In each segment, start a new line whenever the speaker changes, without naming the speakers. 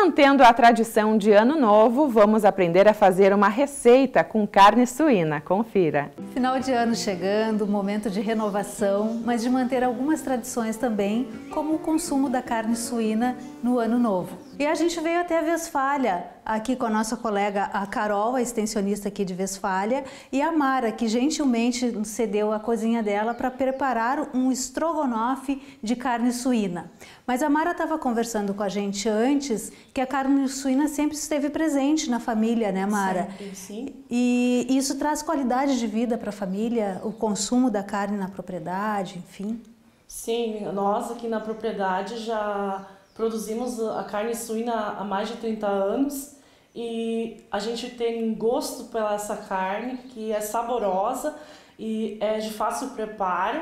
Mantendo a tradição de Ano Novo, vamos aprender a fazer uma receita com carne suína. Confira.
Final de ano chegando, momento de renovação, mas de manter algumas tradições também, como o consumo da carne suína no Ano Novo. E a gente veio até a Vesfalha, aqui com a nossa colega a Carol, a extensionista aqui de Vesfalha, e a Mara, que gentilmente cedeu a cozinha dela para preparar um estrogonofe de carne suína. Mas a Mara estava conversando com a gente antes que a carne suína sempre esteve presente na família, né, Mara?
Sempre, sim.
E isso traz qualidade de vida para a família, o consumo da carne na propriedade, enfim.
Sim, nós aqui na propriedade já produzimos a carne suína há mais de 30 anos e a gente tem gosto pela essa carne que é saborosa e é de fácil preparo.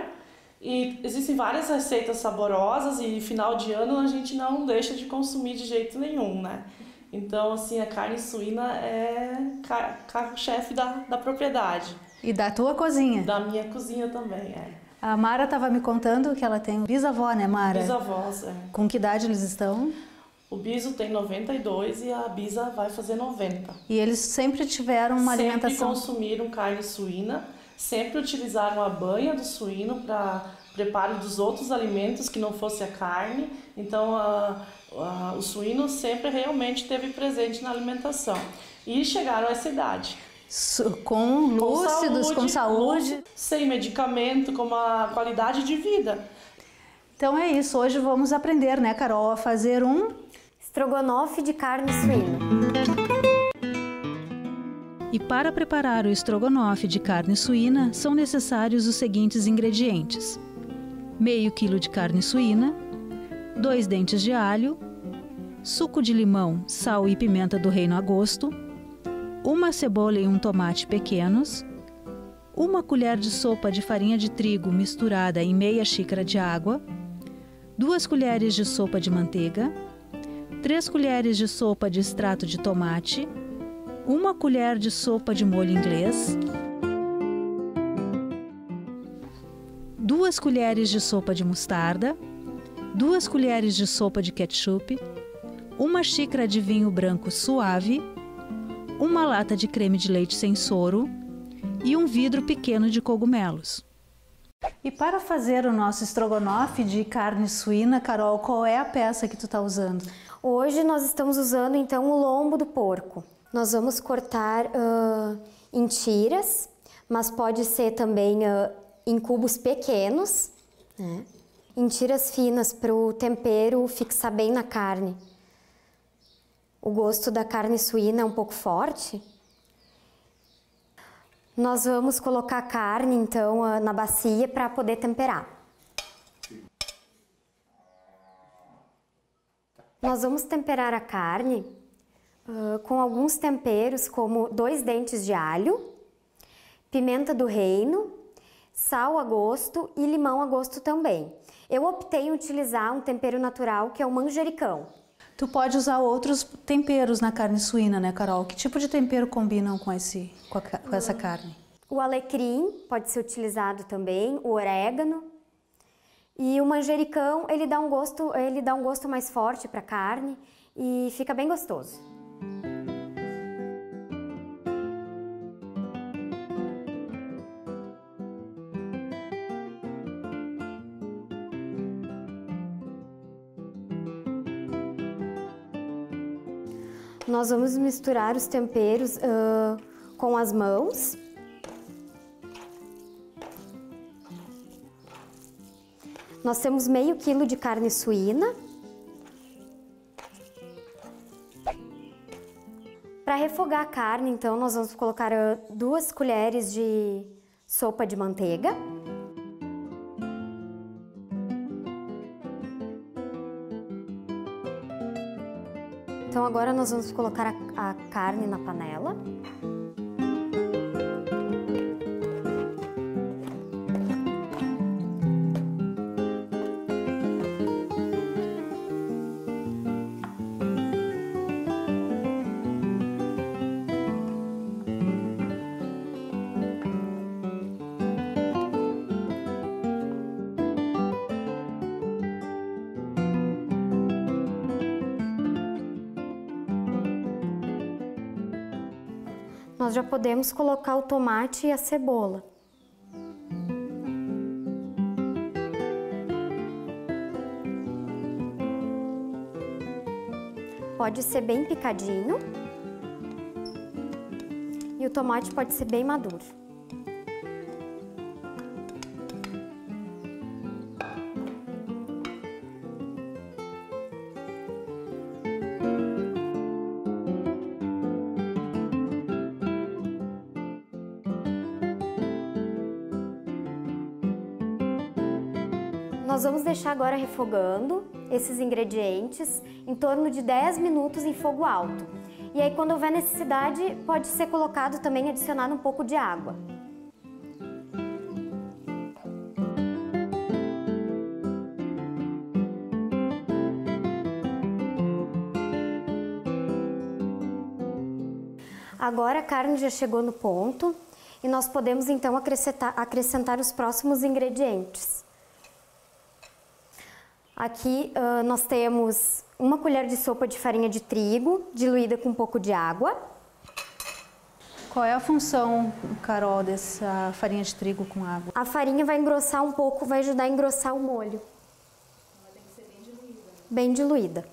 E existem várias receitas saborosas e final de ano a gente não deixa de consumir de jeito nenhum, né? Então, assim, a carne suína é carro-chefe da, da propriedade.
E da tua cozinha?
Da minha cozinha também, é.
A Mara estava me contando que ela tem bisavó, né, Mara?
Bisavós, é.
Com que idade eles estão?
O biso tem 92 e a bisa vai fazer 90.
E eles sempre tiveram uma
sempre
alimentação...
Sempre consumiram carne suína, sempre utilizaram a banha do suíno para preparo dos outros alimentos que não fosse a carne. Então, a, a, o suíno sempre realmente teve presente na alimentação. E chegaram a essa idade
com lúcidos, com saúde, com saúde.
sem medicamento, com uma qualidade de vida.
Então é isso, hoje vamos aprender, né, Carol, a fazer um
estrogonofe de carne suína.
E para preparar o estrogonofe de carne suína, são necessários os seguintes ingredientes: meio quilo de carne suína, dois dentes de alho, suco de limão, sal e pimenta do reino a gosto, uma cebola e um tomate pequenos, uma colher de sopa de farinha de trigo misturada em meia xícara de água, duas colheres de sopa de manteiga, três colheres de sopa de extrato de tomate, uma colher de sopa de molho inglês, duas colheres de sopa de mostarda, duas colheres de sopa de ketchup, uma xícara de vinho branco suave uma lata de creme de leite sem soro e um vidro pequeno de cogumelos. E para fazer o nosso estrogonofe de carne suína, Carol, qual é a peça que tu está usando?
Hoje nós estamos usando então o lombo do porco. Nós vamos cortar uh, em tiras, mas pode ser também uh, em cubos pequenos, né? em tiras finas para o tempero fixar bem na carne o gosto da carne suína é um pouco forte. Nós vamos colocar a carne então ah, na bacia para poder temperar. Nós vamos temperar a carne uh, com alguns temperos como dois dentes de alho, pimenta do reino, sal a gosto e limão a gosto também. Eu optei em utilizar um tempero natural que é o manjericão.
Tu pode usar outros temperos na carne suína, né, Carol? Que tipo de tempero combinam com, esse, com, a, com essa carne?
O alecrim pode ser utilizado também, o orégano. E o manjericão, ele dá um gosto, ele dá um gosto mais forte para a carne e fica bem gostoso. Nós vamos misturar os temperos uh, com as mãos. Nós temos meio quilo de carne suína. Para refogar a carne, então, nós vamos colocar duas colheres de sopa de manteiga. Agora nós vamos colocar a, a carne na panela. Nós já podemos colocar o tomate e a cebola. Pode ser bem picadinho e o tomate pode ser bem maduro. Nós vamos deixar agora refogando esses ingredientes em torno de 10 minutos em fogo alto. E aí, quando houver necessidade, pode ser colocado também adicionado um pouco de água. Agora a carne já chegou no ponto e nós podemos então acrescentar, acrescentar os próximos ingredientes. Aqui uh, nós temos uma colher de sopa de farinha de trigo, diluída com um pouco de água.
Qual é a função, Carol, dessa farinha de trigo com água?
A farinha vai engrossar um pouco, vai ajudar a engrossar o molho.
Ela tem que ser bem diluída.
Bem diluída.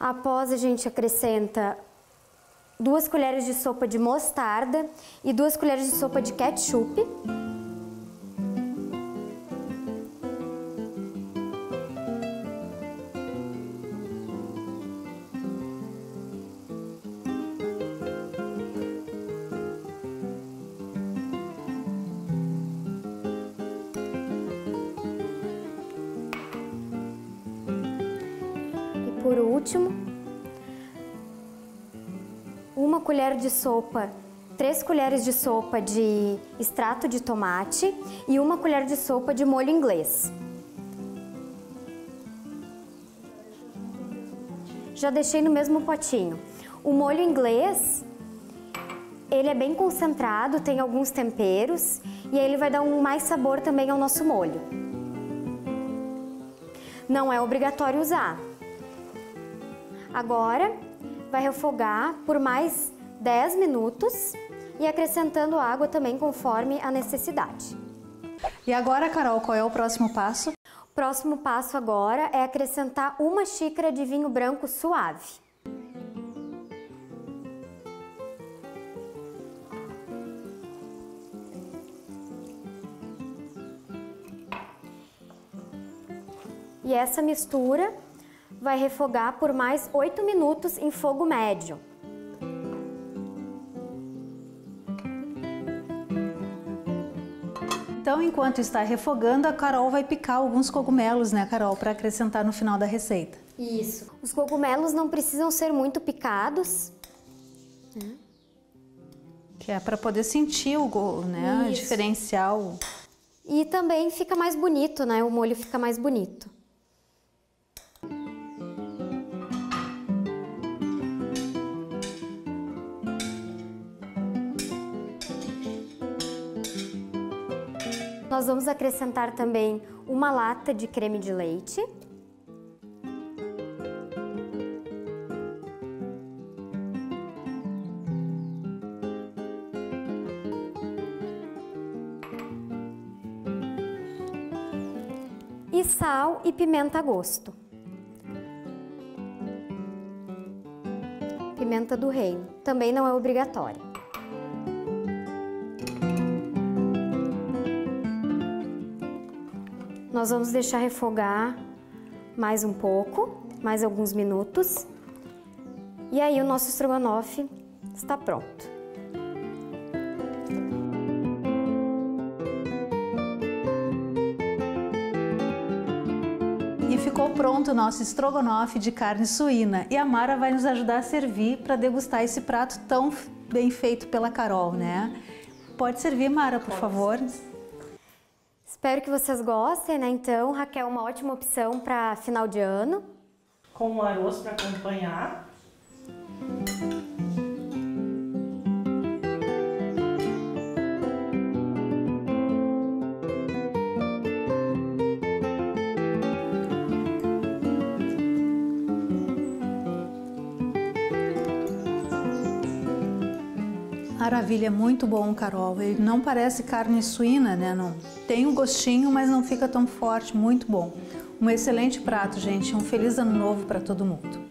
Após a gente acrescenta duas colheres de sopa de mostarda e duas colheres de sopa de ketchup. Por último, uma colher de sopa, três colheres de sopa de extrato de tomate e uma colher de sopa de molho inglês. Já deixei no mesmo potinho. O molho inglês, ele é bem concentrado, tem alguns temperos e ele vai dar um mais sabor também ao nosso molho. Não é obrigatório usar. Agora, vai refogar por mais 10 minutos e acrescentando água também conforme a necessidade.
E agora, Carol, qual é o próximo passo?
O próximo passo agora é acrescentar uma xícara de vinho branco suave. E essa mistura vai refogar por mais 8 minutos em fogo médio.
Então, enquanto está refogando, a Carol vai picar alguns cogumelos, né, Carol, para acrescentar no final da receita.
Isso. Os cogumelos não precisam ser muito picados.
Que é para poder sentir o, né, diferencial.
E também fica mais bonito, né? O molho fica mais bonito. Nós vamos acrescentar também uma lata de creme de leite. E sal e pimenta a gosto. Pimenta do reino, também não é obrigatória. Nós vamos deixar refogar mais um pouco, mais alguns minutos. E aí o nosso estrogonofe está pronto.
E ficou pronto o nosso estrogonofe de carne suína. E a Mara vai nos ajudar a servir para degustar esse prato tão bem feito pela Carol, né? Pode servir, Mara, por favor.
Espero que vocês gostem, né? Então, Raquel, uma ótima opção para final de ano.
Com um arroz para acompanhar.
Maravilha, muito bom, Carol. E não parece carne suína, né? Não tem um gostinho, mas não fica tão forte. Muito bom. Um excelente prato, gente. Um feliz ano novo para todo mundo.